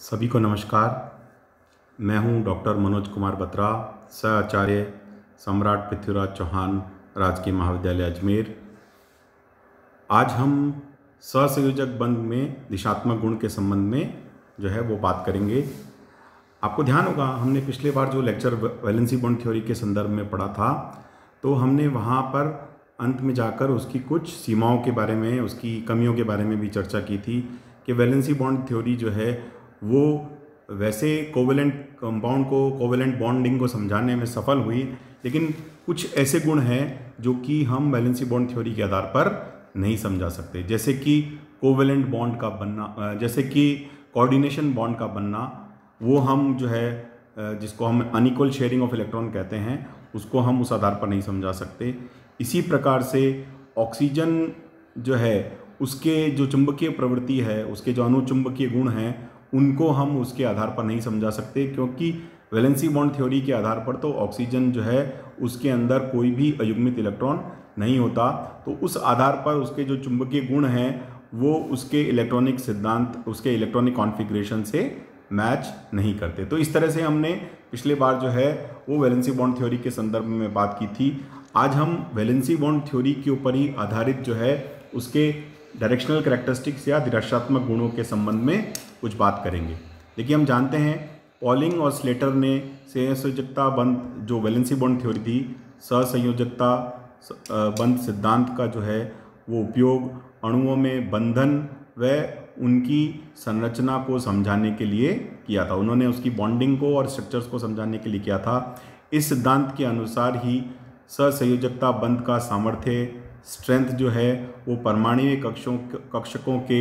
सभी को नमस्कार। मैं हूँ डॉक्टर मनोज कुमार बत्रा, सह आचार्य सम्राट पृथ्वीराज चौहान, राजकीय महाविद्यालय अजमेर। आज हम ससंयोजक बंध में, दिशात्मक गुण के संबंध में जो है वो बात करेंगे। आपको ध्यान होगा, हमने पिछले बार जो लेक्चर वैलेंसी बॉन्ड थ्योरी के संदर्भ में पढ़ा था तो हमने वहाँ पर अंत में जाकर उसकी कुछ सीमाओं के बारे में, उसकी कमियों के बारे में भी चर्चा की थी कि वैलेंसी बॉन्ड थ्योरी जो है वो वैसे कोवेलेंट कंपाउंड को कोवेलेंट बॉन्डिंग को समझाने में सफल हुई, लेकिन कुछ ऐसे गुण हैं जो कि हम वैलेंसी बॉन्ड थ्योरी के आधार पर नहीं समझा सकते। जैसे कि कोवेलेंट बॉन्ड का बनना जैसे कि कोऑर्डिनेशन बॉन्ड का बनना, वो हम जो है जिसको हम अनइक्वल शेयरिंग ऑफ़ इलेक्ट्रॉन कहते हैं, उसको हम उस आधार पर नहीं समझा सकते। इसी प्रकार से ऑक्सीजन जो है, उसके जो चुंबकीय प्रवृत्ति है, उसके जो अनुचुंबकीय गुण हैं उनको हम उसके आधार पर नहीं समझा सकते, क्योंकि वैलेंसी बॉन्ड थ्योरी के आधार पर तो ऑक्सीजन जो है, उसके अंदर कोई भी अयुग्मित इलेक्ट्रॉन नहीं होता। तो उस आधार पर उसके जो चुंबकीय गुण हैं, वो उसके इलेक्ट्रॉनिक सिद्धांत, उसके इलेक्ट्रॉनिक कॉन्फ़िगरेशन से मैच नहीं करते। तो इस तरह से हमने पिछले बार जो है, वो वैलेंसी बॉन्ड थ्योरी के संदर्भ में बात की थी। आज हम वैलेंसी बॉन्ड थ्योरी के ऊपर ही आधारित जो है, उसके डायरेक्शनल करेक्टरिस्टिक्स या दिराशात्मक गुणों के संबंध में कुछ बात करेंगे। देखिए, हम जानते हैं, पॉलिंग और स्लेटर ने सहसंयोजकता बंद जो वैलेंसी बॉन्ड थ्योरी थी, सहसंयोजकता बंद सिद्धांत का जो है, वो उपयोग अणुओं में बंधन व उनकी संरचना को समझाने के लिए किया था। उन्होंने उसकी बॉन्डिंग को और स्ट्रक्चर्स को समझाने के लिए किया था। इस सिद्धांत के अनुसार ही सहसंयोजकता बंद का सामर्थ्य स्ट्रेंथ जो है, वो परमाणु कक्षों कक्षकों के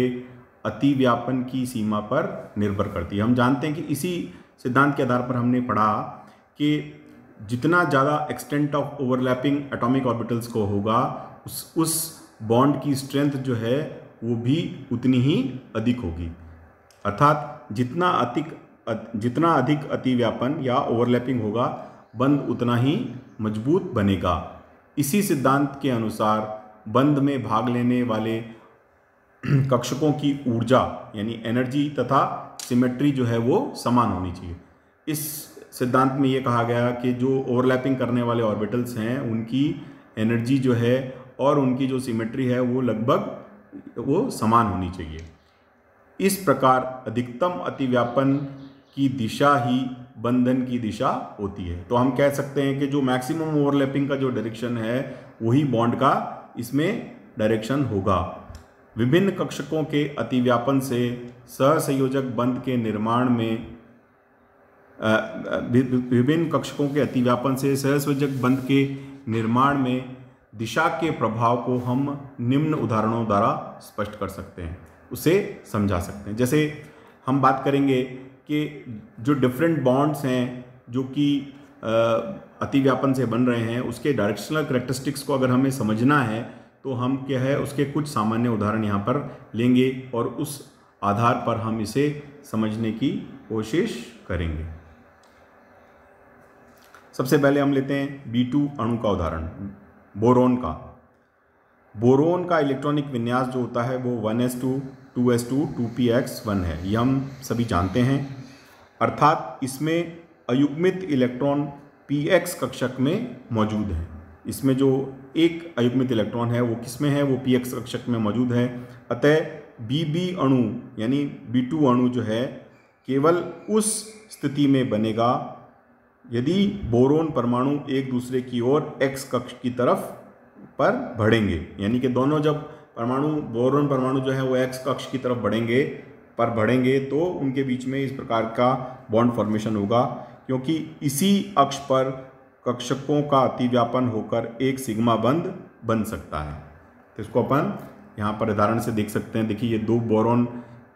अतिव्यापन की सीमा पर निर्भर करती है। हम जानते हैं कि इसी सिद्धांत के आधार पर हमने पढ़ा कि जितना ज़्यादा extent of overlapping atomic orbitals को होगा, उस उस बॉन्ड की स्ट्रेंथ जो है, वो भी उतनी ही अधिक होगी। अर्थात जितना अधिक जितना अधिक अतिव्यापन या ओवरलैपिंग होगा, बंद उतना ही मज़बूत बनेगा। इसी सिद्धांत के अनुसार बंद में भाग लेने वाले कक्षकों की ऊर्जा, यानी एनर्जी तथा सिमेट्री जो है वो समान होनी चाहिए। इस सिद्धांत में ये कहा गया कि जो ओवरलैपिंग करने वाले ऑर्बिटल्स हैं, उनकी एनर्जी जो है और उनकी जो सिमेट्री है, वो लगभग वो समान होनी चाहिए। इस प्रकार अधिकतम अतिव्यापन की दिशा ही बंधन की दिशा होती है। तो हम कह सकते हैं कि जो मैक्सिमम ओवरलैपिंग का जो डायरेक्शन है, वही बॉन्ड का इसमें डायरेक्शन होगा। विभिन्न कक्षकों के अतिव्यापन से सहसंयोजक बंध के निर्माण में विभिन्न कक्षकों के अतिव्यापन से सहसंयोजक बंध के निर्माण में दिशा के प्रभाव को हम निम्न उदाहरणों द्वारा स्पष्ट कर सकते हैं। उसे समझा सकते हैं। जैसे हम बात करेंगे कि जो डिफरेंट बॉन्ड्स हैं, जो कि अतिव्यापन से बन रहे हैं, उसके डायरेक्शनल करेक्टरिस्टिक्स को अगर हमें समझना है तो हम क्या है, उसके कुछ सामान्य उदाहरण यहाँ पर लेंगे और उस आधार पर हम इसे समझने की कोशिश करेंगे। सबसे पहले हम लेते हैं बी टू अणु का उदाहरण, बोरोन का। बोरोन का इलेक्ट्रॉनिक विन्यास जो होता है, वो one S two two S two two P X one है। ये हम सभी जानते हैं। अर्थात इसमें अयुग्मित इलेक्ट्रॉन पी एक्स कक्षक में मौजूद है। इसमें जो एक अयुग्मित इलेक्ट्रॉन है, वो किसमें है? वो पी एक्स कक्षक में मौजूद है। अतः बी बी अणु, यानी बी टू अणु जो है, केवल उस स्थिति में बनेगा यदि बोरोन परमाणु एक दूसरे की ओर एक्स कक्ष की तरफ़ पर बढ़ेंगे। यानी कि दोनों जब परमाणु, बोरोन परमाणु जो है, वो एक्स कक्ष की तरफ़ बढ़ेंगे पर बढ़ेंगे तो उनके बीच में इस प्रकार का बॉन्ड फॉर्मेशन होगा, क्योंकि इसी अक्ष पर कक्षकों का अतिव्यापन होकर एक सिग्मा बंद बन सकता है। तो इसको अपन यहाँ पर उदाहरण से देख सकते हैं। देखिए, ये दो बोरोन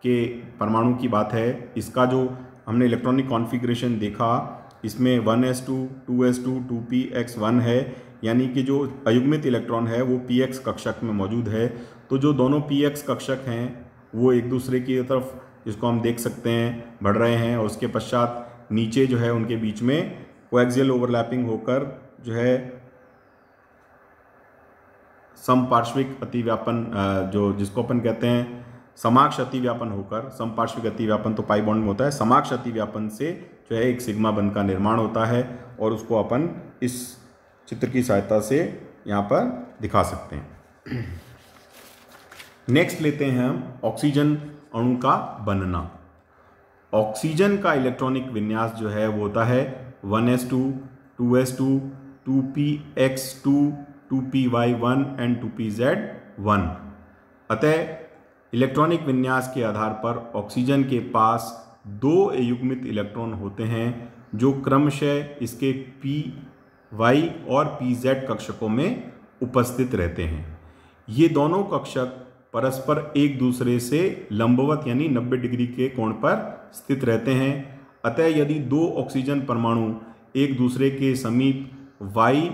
के परमाणु की बात है। इसका जो हमने इलेक्ट्रॉनिक कॉन्फ़िगरेशन देखा, इसमें one s two two s two two p x one है। यानी कि जो अयुग्मित इलेक्ट्रॉन है, वो पी एक्स कक्षक में मौजूद है। तो जो दोनों पी एक्स कक्षक हैं वो एक दूसरे की तरफ़ जिसको हम देख सकते हैं, बढ़ रहे हैं और उसके पश्चात नीचे जो है उनके बीच में कोएक्सियल ओवरलैपिंग होकर जो है समपार्श्विक अतिव्यापन जो जिसको अपन कहते हैं समाक्ष अतिव्यापन होकर, समपार्श्विक अतिव्यापन तो पाई बॉन्ड में होता है, समाक्ष अतिव्यापन से जो है एक सिग्मा बंध का निर्माण होता है और उसको अपन इस चित्र की सहायता से यहाँ पर दिखा सकते हैं। नेक्स्ट लेते हैं हम ऑक्सीजन अणु का बनना। ऑक्सीजन का इलेक्ट्रॉनिक विन्यास जो है वो होता है one s two two s two two p x two two p y one and two p z one अतः इलेक्ट्रॉनिक विन्यास के आधार पर ऑक्सीजन के पास दो युग्मित इलेक्ट्रॉन होते हैं, जो क्रमशः इसके पी वाई और पी जेड कक्षकों में उपस्थित रहते हैं। ये दोनों कक्षक परस्पर एक दूसरे से लंबवत, यानी 90 डिग्री के कोण पर स्थित रहते हैं। अतः यदि दो ऑक्सीजन परमाणु एक दूसरे के समीप वाई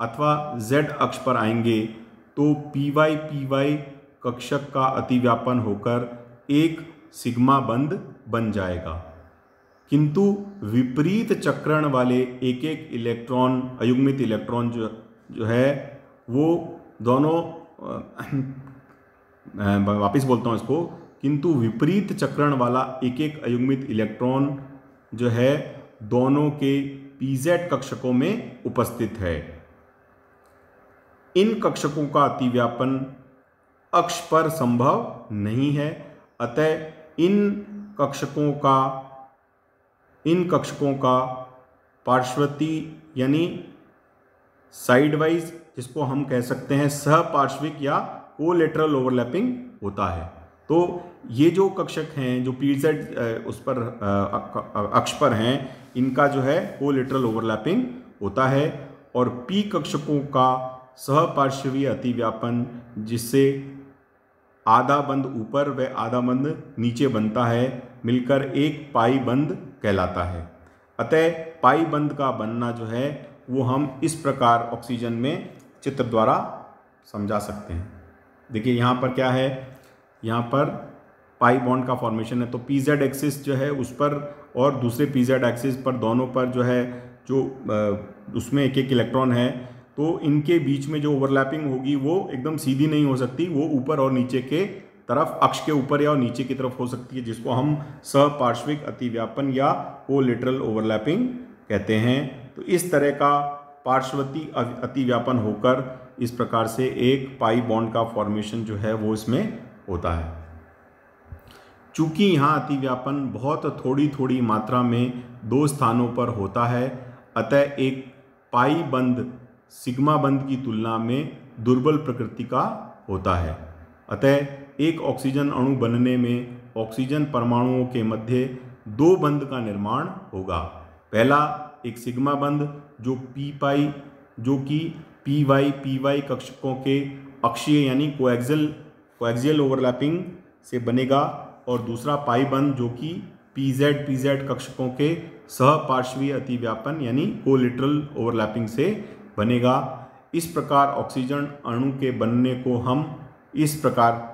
अथवा जेड अक्ष पर आएँगे तो पी वाई पी वाई कक्षक का अतिव्यापन होकर एक सिग्मा बंद बन जाएगा। किंतु विपरीत चक्रण वाले एक एक इलेक्ट्रॉन, अयुग्मित इलेक्ट्रॉन जो जो है, वो दोनों वापिस बोलता हूँ इसको। किंतु विपरीत चक्रण वाला एक एक अयुग्मित इलेक्ट्रॉन जो है, दोनों के पीजेड कक्षकों में उपस्थित है। इन कक्षकों का अतिव्यापन अक्ष पर संभव नहीं है। अतः इन कक्षकों का, इन कक्षकों का पार्श्वती यानी साइडवाइज जिसको हम कह सकते हैं सहपार्श्विक या कोलेटरल ओवरलैपिंग होता है। तो ये जो कक्षक हैं, जो पीजेड उस पर अक्ष पर हैं, इनका जो है कोलेटरल ओवरलैपिंग होता है और पी कक्षकों का सहपार्श्वीय अतिव्यापन, जिससे आधा बंद ऊपर व आधा बंद नीचे बनता है, मिलकर एक पाई बंद कहलाता है। अतः पाई बंद का बनना जो है, वो हम इस प्रकार ऑक्सीजन में चित्र द्वारा समझा सकते हैं। देखिए, यहाँ पर क्या है? यहाँ पर पाई बॉन्ड का फॉर्मेशन है तो पी जेड एक्सिस जो है उस पर और दूसरे पी जेड एक्सिस पर दोनों पर जो है, जो उसमें एक एक इलेक्ट्रॉन है तो इनके बीच में जो ओवरलैपिंग होगी, वो एकदम सीधी नहीं हो सकती, वो ऊपर और नीचे के तरफ़, अक्ष के ऊपर या नीचे की तरफ़ हो सकती है, जिसको हम सपार्श्विक अतिव्यापन या कोलिटरल ओवरलैपिंग कहते हैं। तो इस तरह का पार्श्वती अतिव्यापन होकर इस प्रकार से एक पाई बॉन्ड का फॉर्मेशन जो है वो इसमें होता है। चूँकि यहाँ अतिव्यापन बहुत थोड़ी थोड़ी मात्रा में दो स्थानों पर होता है, अतः एक पाई बंद सिग्मा बंद की तुलना में दुर्बल प्रकृति का होता है। अतः एक ऑक्सीजन अणु बनने में ऑक्सीजन परमाणुओं के मध्य दो बंद का निर्माण होगा। पहला, एक सिग्मा बंद जो पी पाई, जो कि पी वाई पी वाई कक्षकों के अक्षीय यानी कोएक्सियल कोएक्सियल ओवरलैपिंग से बनेगा और दूसरा पाई बंद जो कि पी जेड पी जेड कक्षकों के सहपार्श्वीय अतिव्यापन यानी कोलिटरल ओवरलैपिंग से बनेगा। इस प्रकार ऑक्सीजन अणु के बनने को हम इस प्रकार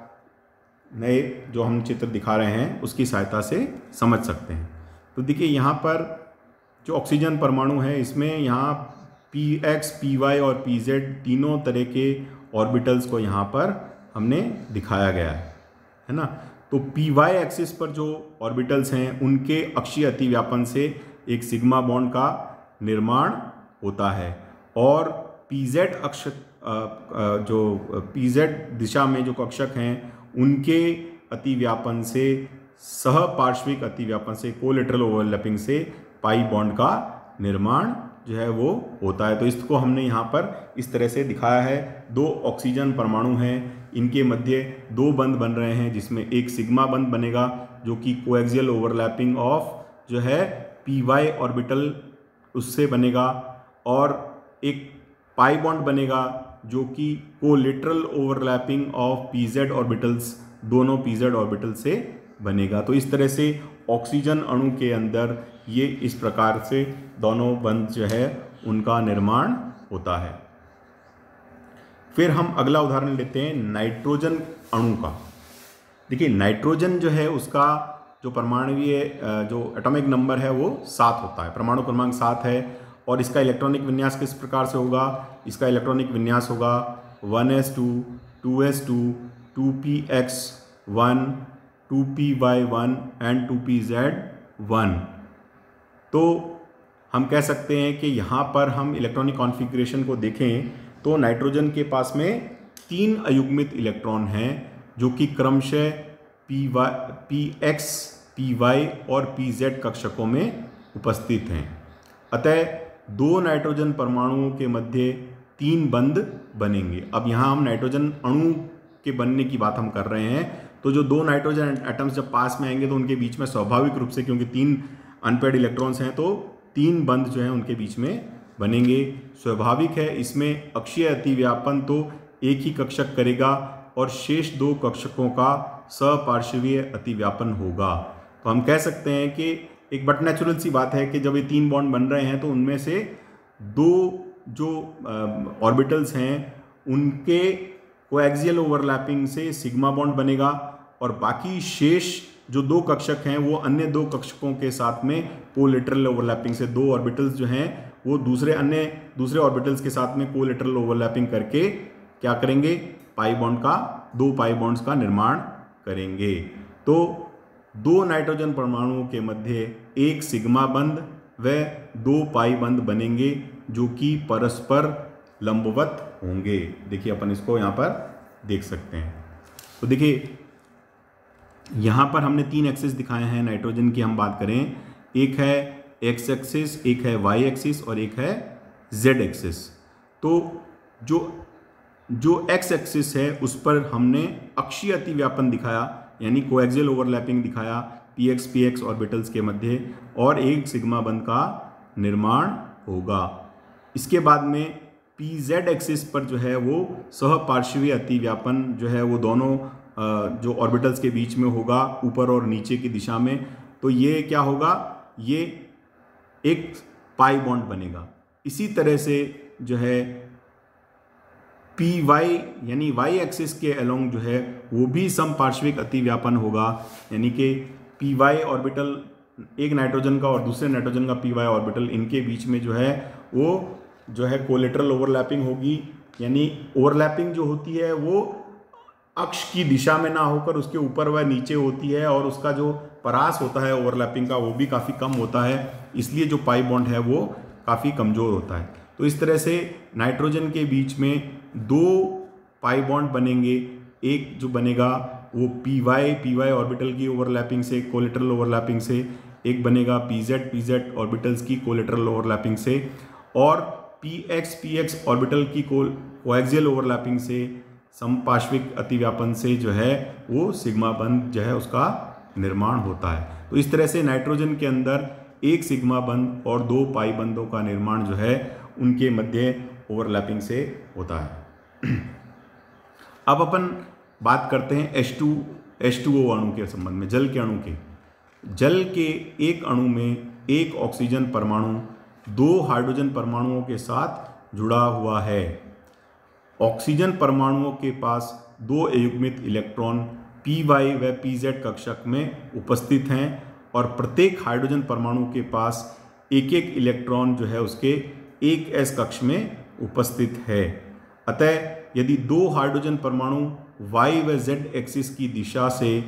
नए जो हम चित्र दिखा रहे हैं उसकी सहायता से समझ सकते हैं। तो देखिए यहाँ पर जो ऑक्सीजन परमाणु है, इसमें यहाँ पी एक्स पी वाई और पी जेड तीनों तरह के ऑर्बिटल्स को यहाँ पर हमने दिखाया गया है है ना? तो पी वाई एक्सिस पर जो ऑर्बिटल्स हैं, उनके अक्षीय अतिव्यापन से एक सिग्मा बॉन्ड का निर्माण होता है और पी जेड अक्ष जो पी जेड दिशा में जो कक्षक हैं, उनके अतिव्यापन से सह पार्श्विक अतिव्यापन से कोलेटरल ओवरलैपिंग से पाई बॉन्ड का निर्माण जो है वो होता है। तो इसको हमने यहाँ पर इस तरह से दिखाया है। दो ऑक्सीजन परमाणु हैं। इनके मध्य दो बंद बन रहे हैं, जिसमें एक सिग्मा बंद बनेगा, जो कि कोएक्सियल ओवरलैपिंग ऑफ़ जो है पी वाई ऑर्बिटल उससे बनेगा। और एक पाई बॉन्ड बनेगा, जो कि collateral overlapping of p z orbitals, दोनों पी जेड ऑर्बिटल से बनेगा। तो इस तरह से ऑक्सीजन अणु के अंदर ये इस प्रकार से दोनों बंध जो है, उनका निर्माण होता है। फिर हम अगला उदाहरण लेते हैं, नाइट्रोजन अणु का। देखिए, नाइट्रोजन जो है, उसका जो परमाणुवीय जो एटॉमिक नंबर है, वो सात होता है। परमाणु क्रमांक सात है और इसका इलेक्ट्रॉनिक विन्यास किस प्रकार से होगा? इसका इलेक्ट्रॉनिक विन्यास होगा one s two two s two two p x one, two p y one, and two p z one. तो हम कह सकते हैं कि यहाँ पर हम इलेक्ट्रॉनिक कॉन्फ़िगरेशन को देखें तो नाइट्रोजन के पास में तीन अयुग्मित इलेक्ट्रॉन हैं, जो कि क्रमशः p y, p x, p y और पी जेड कक्षकों में उपस्थित हैं। अतः दो नाइट्रोजन परमाणुओं के मध्य तीन बंद बनेंगे। अब यहाँ हम नाइट्रोजन अणु के बनने की बात हम कर रहे हैं तो जो दो नाइट्रोजन एटम्स जब पास में आएँगे तो उनके बीच में स्वाभाविक रूप से, क्योंकि तीन अनपेड इलेक्ट्रॉन्स हैं तो तीन बंद जो है उनके बीच में बनेंगे। स्वाभाविक है, इसमें अक्षीय अतिव्यापन तो एक ही कक्षक करेगा और शेष दो कक्षकों का सपार्श्वीय अतिव्यापन होगा। तो हम कह सकते हैं कि एक बट नेचुरल सी बात है कि जब ये तीन बॉन्ड बन रहे हैं तो उनमें से दो जो ऑर्बिटल्स हैं, उनके कोएक्सियल ओवरलैपिंग से सिग्मा बॉन्ड बनेगा और बाकी शेष जो दो कक्षक हैं, वो अन्य दो कक्षकों के साथ में कोलेटरल ओवरलैपिंग से दो ऑर्बिटल्स जो हैं, वो दूसरे अन्य, दूसरे ऑर्बिटल्स के साथ में कोलेटरल ओवरलैपिंग करके क्या करेंगे? पाई बॉन्ड का, दो पाई बॉन्ड्स का निर्माण करेंगे। तो दो नाइट्रोजन परमाणुओं के मध्य एक सिग्मा बंद व दो पाई बंद बनेंगे, जो कि परस्पर लंबवत होंगे। देखिए, अपन इसको यहाँ पर देख सकते हैं। तो देखिए यहाँ पर हमने तीन एक्सिस दिखाए हैं नाइट्रोजन की हम बात करें। एक है एक्स एक्सिस एक है वाई एक्सिस और एक है जेड एक्सिस तो जो जो एक्स एक्सिस है, उस पर हमने अक्षीय अतिव्यापन दिखाया, यानी कोएक्सियल ओवरलैपिंग दिखाया p x p x orbitals के मध्य, और एक सिग्मा बंद का निर्माण होगा। इसके बाद में पी जेड एक्सिस पर जो है वो सह सहपार्श्वीय अतिव्यापन जो है वो दोनों जो ऑर्बिटल्स के बीच में होगा, ऊपर और नीचे की दिशा में तो ये क्या होगा? ये एक पाई बॉन्ड बनेगा। इसी तरह से जो है, पी वाई, यानी वाई एक्सिस के अलोंग जो है, वो भी सम समपार्श्विक अतिव्यापन होगा। यानी कि पी वाई ऑर्बिटल एक नाइट्रोजन का और दूसरे नाइट्रोजन का पी वाई ऑर्बिटल इनके बीच में जो है, वो जो है कोलेट्रल ओवरलैपिंग होगी। यानी ओवरलैपिंग जो होती है, वो अक्ष की दिशा में ना होकर उसके ऊपर व नीचे होती है और उसका जो परास होता है ओवरलैपिंग का, वो भी काफ़ी कम होता है। इसलिए जो पाई बॉन्ड है, वो काफ़ी कमज़ोर होता है। तो इस तरह से नाइट्रोजन के बीच में दो पाई बॉन्ड बनेंगे। एक जो बनेगा, वो p y p y orbital की ओवरलैपिंग से कोलेट्रल ओवरलैपिंग से। एक बनेगा p z p z orbitals की कोलेट्रल ओवरलैपिंग से। और p x p x orbital की कोएक्सियल ओवरलैपिंग से। समपार्श्विक अतिव्यापन से जो है, वो सिग्मा बंद जो है, उसका निर्माण होता है। तो इस तरह से नाइट्रोजन के अंदर एक सिग्मा बंद और दो पाई बंदों का निर्माण जो है, उनके मध्य ओवरलैपिंग से होता है। अब अपन बात करते हैं H two H two O अणु के संबंध में, जल के अणु के। जल के एक अणु में एक ऑक्सीजन परमाणु, दो हाइड्रोजन परमाणुओं के साथ जुड़ा हुआ है। ऑक्सीजन परमाणुओं के पास दो अयुग्मित इलेक्ट्रॉन पी वाई व पी जेड कक्षक में उपस्थित हैं और प्रत्येक हाइड्रोजन परमाणु के पास एक एक इलेक्ट्रॉन जो है उसके एक एस कक्ष में उपस्थित है। अतः यदि दो हाइड्रोजन परमाणु वाई व जेड एक्सिस की दिशा से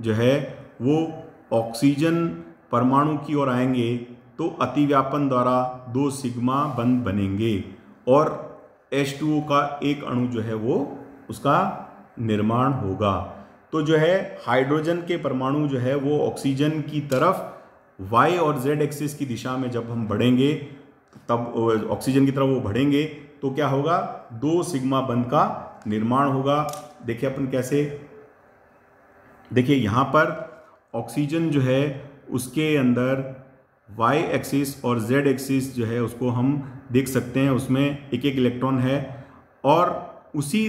जो है वो ऑक्सीजन परमाणु की ओर आएँगे तो अतिव्यापन द्वारा दो सिग्मा बंद बनेंगे और H2O का एक अणु जो है वो उसका निर्माण होगा। तो जो है हाइड्रोजन के परमाणु जो है वो ऑक्सीजन की तरफ़ y और z एक्सिस की दिशा में जब हम बढ़ेंगे, तब ऑक्सीजन की तरफ़ वो बढ़ेंगे तो क्या होगा? दो सिग्मा बंद का निर्माण होगा। देखिए अपन कैसे, देखिए यहाँ पर ऑक्सीजन जो है उसके अंदर y एक्सिस और जेड एक्सिस जो है उसको हम देख सकते हैं, उसमें एक एक इलेक्ट्रॉन है और उसी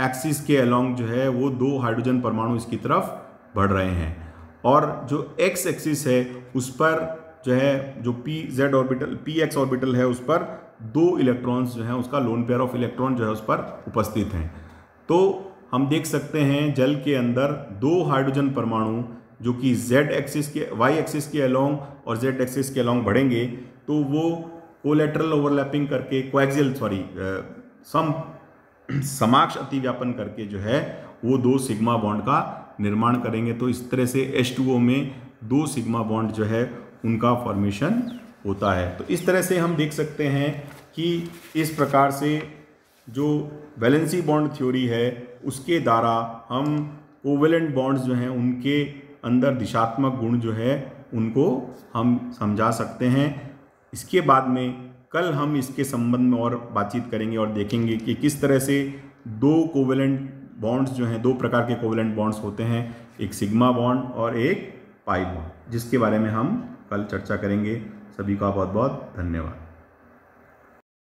एक्सिस के अलोंग जो है वो दो हाइड्रोजन परमाणु इसकी तरफ़ बढ़ रहे हैं और जो एक्स एक्सिस है, उस पर जो है, जो p z orbital p x orbital है, उस पर दो इलेक्ट्रॉन्स जो हैं, उसका लोन पेयर ऑफ़ इलेक्ट्रॉन जो है, उस पर उपस्थित हैं। तो हम देख सकते हैं, जल के अंदर दो हाइड्रोजन परमाणु जो कि z एक्सिस के, y एक्सिस के अलोंग और z एक्सिस के अलोंग बढ़ेंगे तो वो कोलेट्रल ओवरलैपिंग करके कोएक्सियल सॉरी सम समाक्ष अतिव्यापन करके जो है, वो दो सिग्मा बॉन्ड का निर्माण करेंगे। तो इस तरह से एच में दो सिग्मा बॉन्ड जो है, उनका फॉर्मेशन होता है। तो इस तरह से हम देख सकते हैं कि इस प्रकार से जो वैलेंसी बॉन्ड थ्योरी है, उसके द्वारा हम कोवेलेंट बॉन्ड्स जो हैं, उनके अंदर दिशात्मक गुण जो है, उनको हम समझा सकते हैं। इसके बाद में कल हम इसके संबंध में और बातचीत करेंगे और देखेंगे कि किस तरह से दो कोवेलेंट बॉन्ड्स जो हैं, दो प्रकार के कोवेलेंट बॉन्ड्स होते हैं, एक सिग्मा बॉन्ड और एक पाई बॉन्ड जिसके बारे में हम कल चर्चा करेंगे। सभी का बहुत बहुत धन्यवाद।